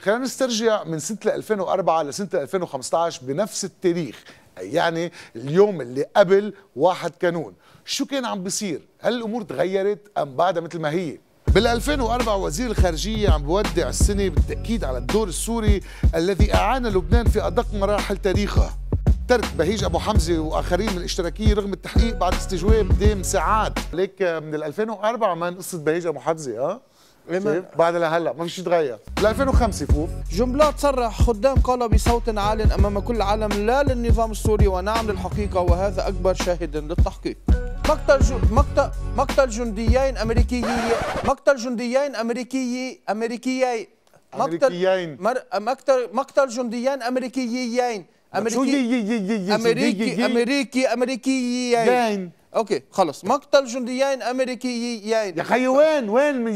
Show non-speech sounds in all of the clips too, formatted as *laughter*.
خلينا نسترجع من سنة 2004 لسنة 2015 بنفس التاريخ يعني اليوم اللي قبل واحد كانون. شو كان عم بيصير؟ هل الأمور تغيرت أم بعدها مثل ما هي؟ بال 2004 وزير الخارجية عم بودع السنة بالتأكيد على الدور السوري الذي أعان لبنان في أدق مراحل تاريخه ترك بهيج أبو حمزة وآخرين من الاشتراكيه رغم التحقيق بعد استجواب دام ساعات ليك من 2004 مان قصه بهيج أبو حمزة ها؟ شايف؟ بعد لهلا ما في شيء تغير بال 2005 فوف جنبلاط صرح خدام قال بصوت عال أمام كل العالم لا للنظام السوري ونعم للحقيقة وهذا أكبر شاهد للتحقيق. مقتل جو مقتل مقتل جنديين امريكيين مقتل جنديين امريكيين أمريكيين. مر... مقتل مقتل جنديين أمريكيين. امريكي امريكي امريكي امريكيين يين okay خلص مقتل جنديين امريكيين يا خيي وين وين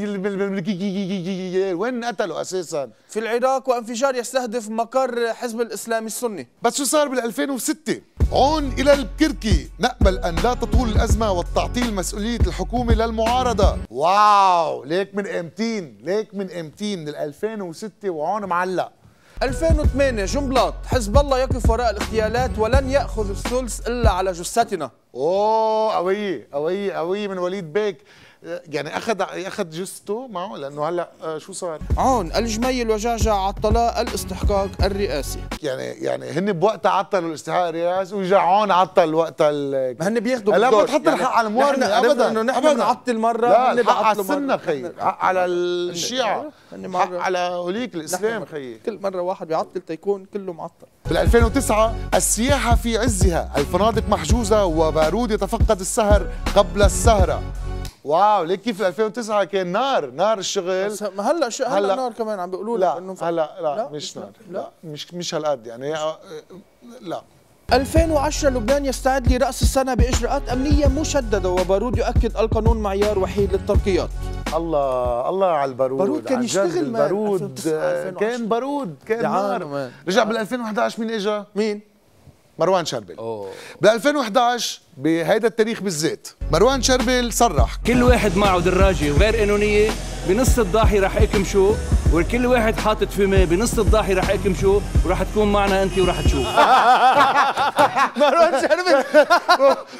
وين قتلوا أساسا في العراق وانفجار يستهدف مقر حزب الاسلامي السني بس شو صار بال 2006 عون إلى الكركي نامل ان لا تطول الازمه والتعطيل مسؤوليه الحكومة للمعارضه واو ليك من قيمتين ليك من قيمتين من ال 2006 وعون معلق 2008 جنبلاط. حزب الله يقف وراء الاغتيالات ولن يأخذ الثلث إلا على جثتنا. أوه قويه قويه قويه من وليد بيك يعني أخذ أخذ جثته معه لأنه هلأ آه، شو صار عون الجميل وجعجع عطلا الاستحقاق الرئاسي يعني يعني هن بوقتها عطلوا الاستحقاق الرئاسي وجعون عطل وقتها ال- ما هن بياخذوا لا ما. تحط الحق على عرفنا ابدا انه نحن أبداً. بنعطل مره لا هن الحق على السنة مرة. خي نحن- حق على الشيعة هن حق. على هوليك الإسلام خيي كل مرة واحد بيعطل تيكون كله معطل بال 2009 السياحة في عزها الفنادق محجوزة وبارود يتفقد السهر قبل السهرة wow ليك كيف 2009 كان نار نار الشغل هلا شو هلا هلا- نار كمان عم بيقولوا لك لا إنه هلا لا, لا، مش نار لا. لا مش مش هالقد يعني آه، لا 2010 لبنان يستعد لرأس السنة بإجراءات أمنية مشددة وبارود يؤكد القانون معيار وحيد للترقيات الله الله على البارود بارود كان يشتغل البارود 2009 آه، 2010. كان بارود كان نار. رجع بال 2011 مين اجى؟ مين؟ مروان شربل. بال 2011 بهيدا التاريخ بالذات مروان شربل صرح. كل واحد معه دراجة غير قانونية. بنص الضاحي رح يكمشوا والكل واحد حاطط فيمة بنص الضاحي رح يكمشوا ورح تكون معنا أنت ورح تشوف. *laughs* مروان شربل.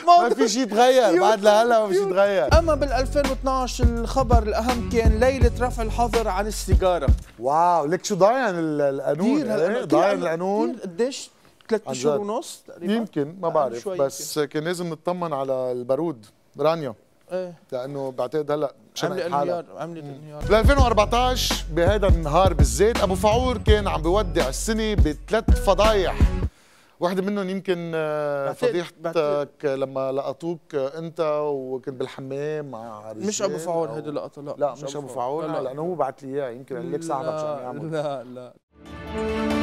ما في شيء تغير. بعد لهلا ما في شيء تغير. أما بال 2012 الخبر الأهم كان ليلة رفع الحظر عن السيجارة. واو. لك شو ضاين ال- القانون؟ إيه؟ ضاين القانون. قديش؟ ثلاث جد. ونص تقريبا. يمكن ما بعرف بس كان لازم نطمن على البارود رانيا. إيه. لأنه بعتقد هلأ عملت انهيار عملت انهيار. بال 2014 بهذا النهار بالذات أبو فعور كان عم بودع السنة بثلاث فضايح. واحدة منهم يمكن آه، فضيحتك لما لقطوك أنت وكنت بالحمام مع رجال مش أبو فعول أو- هيدي اللقطه لا لا مش أبو فعول لا، لا. لأنه هو بعت لي إياه يمكن قال لك صعبه مش عم يعمل. لا لا.